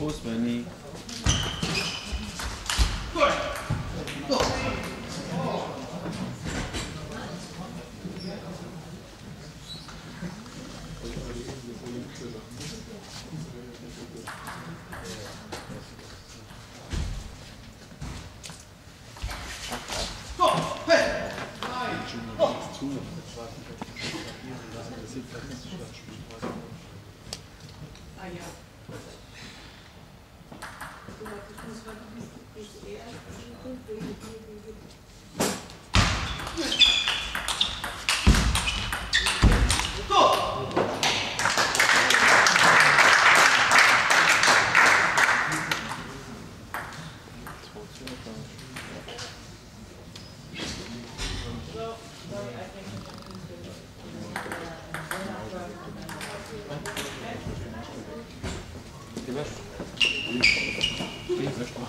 post money. Good. Go. Ah ja. с п a с и a о je crois.